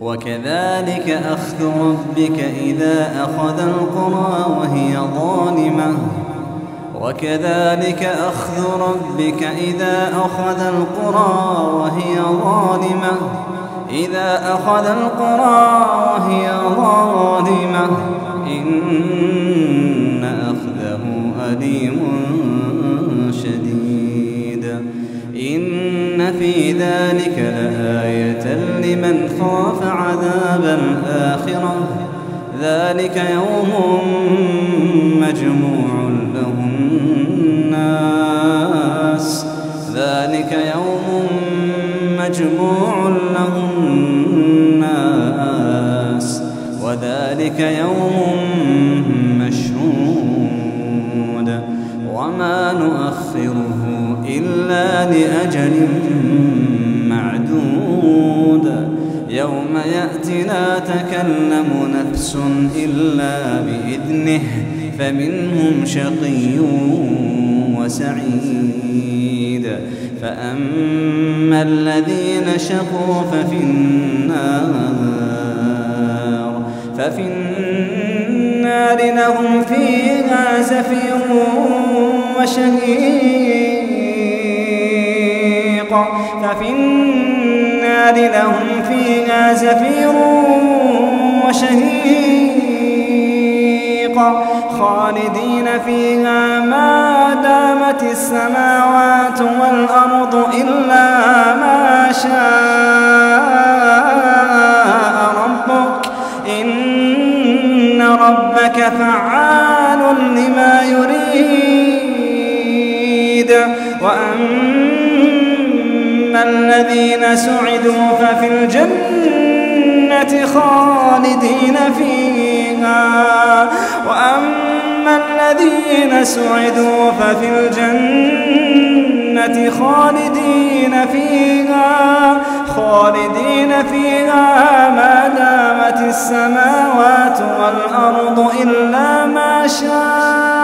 وكذلك أخذ ربك إذا أخذ القرى وهي ظالمة. وكذلك أخذ ربك إذا أخذ القرى وهي ظالمة. إذا أخذ القرى وهي ظالمة. إن أخذه أليم شديد. إن في ذلك لآية لمن خاف عذاب الآخرة. ذلك يوم مجموع له الناس. ذلك يوم مجموع له الناس. وذلك يوم مشهود. وما نؤخره إلا لأجل يوم يأتي لا تكلم نفس إلا بإذنه فمنهم شقي وسعيد. فأما الذين شقوا ففي النار ففي النار لهم فيها زفير وشهيق. ففي النار لهم فيها زفير وشهيق. خالدين فيها ما دامت السماوات والأرض إلا ما شاء ربك. إن ربك فعال لما يريد. وأما الذين سعدوا ففي الجنة خالدين فيها. وأما الذين سعدوا ففي الجنة خالدين فيها. خالدين فيها ما دامت السماوات والأرض إلا ما شاء.